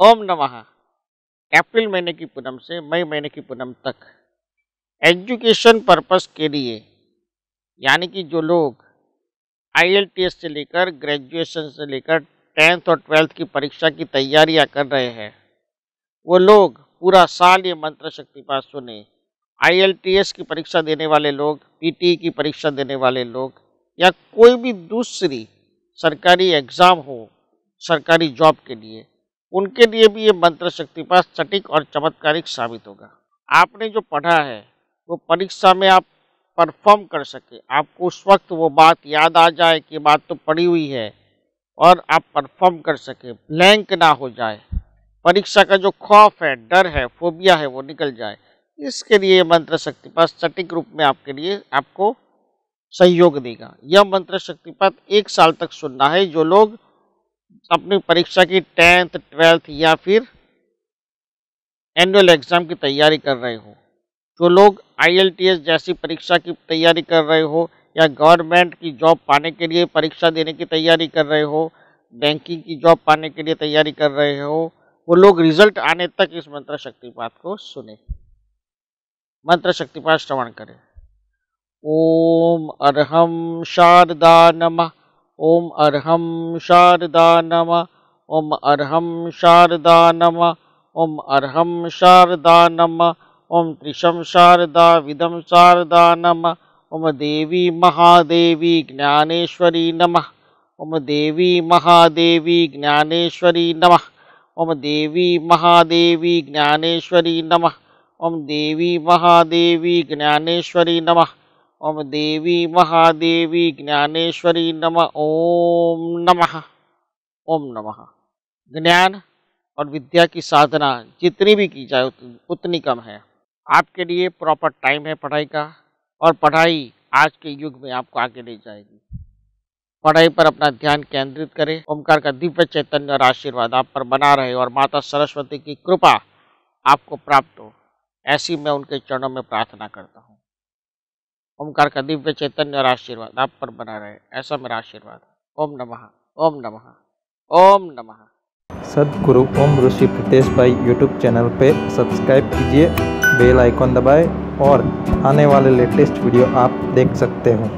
ओम नमः। अप्रैल महीने की पूनम से मई महीने की पूनम तक। एजुकेशन पर्पस के लिए, यानी कि जो लोग आईएलटीएस से लेकर ग्रेजुएशन से लेकर टेंथ और ट्वेल्थ की परीक्षा की तैयारियाँ कर रहे हैं, वो लोग पूरा साल ये मंत्र शक्ति पाठ सुने। आईएलटीएस की परीक्षा देने वाले लोग पीटी की परीक्षा देने वाले लोग, या कोई भी दूसरी सरकारी एग्ज़ाम हो, सरकारी जॉब के लिए उनके लिए भी ये मंत्र शक्ति शक्तिपात सटीक और चमत्कारिक साबित होगा। आपने जो पढ़ा है, वो परीक्षा में आप परफॉर्म कर सके। आपको उस वक्त वो बात याद आ जाए कि बात तो पड़ी हुई है और आप परफॉर्म कर सके ब्लैंक ना हो जाए। परीक्षा का जो खौफ है, डर है फोबिया है, वो निकल जाए। इसके लिए मंत्र शक्तिपात सटीक रूप में आपके लिए आपको सहयोग देगा। यह मंत्र शक्तिपात एक साल तक सुनना है। जो लोग अपनी परीक्षा की टेंथ, ट्वेल्थ या फिर एनुअल एग्ज़ाम की तैयारी कर रहे हो। जो लोग आईएलटीएस जैसी परीक्षा की तैयारी कर रहे हो या गवर्नमेंट की जॉब पाने के लिए परीक्षा देने की तैयारी कर रहे हो बैंकिंग की जॉब पाने के लिए तैयारी कर रहे हो, वो लोग रिज़ल्ट आने तक इस मंत्र शक्तिपात को सुने। मंत्र शक्तिपात श्रवण करें। ओम अरहम शारदा नमः। ओम अर्हम शारदा नमः, ओम अर्हम शारदा नमः, ओम अर्हम शारदा नमः, ओम त्रिशम शारदा विदम शारदा नमः, ओम देवी महादेवी ज्ञानेश्वरी नमः, ओम देवी महादेवी ज्ञानेश्वरी नमः, ओम देवी महादेवी ज्ञानेश्वरी नमः, ओम देवी महादेवी ज्ञानेश्वरी नमः। ओम देवी महादेवी ज्ञानेश्वरी नम। ओम नमः। ओम नमः। ज्ञान और विद्या की साधना जितनी भी की जाए उतनी कम है। आपके लिए प्रॉपर टाइम है पढ़ाई का और पढ़ाई आज के युग में आपको आगे ले जाएगी। पढ़ाई पर अपना ध्यान केंद्रित करें। ओमकार का दिव्य चैतन्य और आशीर्वाद आप पर बना रहे और माता सरस्वती की कृपा आपको प्राप्त हो। ऐसी मैं उनके चरणों में प्रार्थना करता हूँ। ओमकार का दिव्य चैतन्य और आशीर्वाद आप पर बना रहे। ऐसा मेरा आशीर्वाद ओम नमः ओम नमः ओम नमः। सदगुरु ओम ऋषि प्रतेश भाई यूट्यूब चैनल पे सब्सक्राइब कीजिए, बेल आइकॉन दबाएँ और आने वाले लेटेस्ट वीडियो आप देख सकते हो।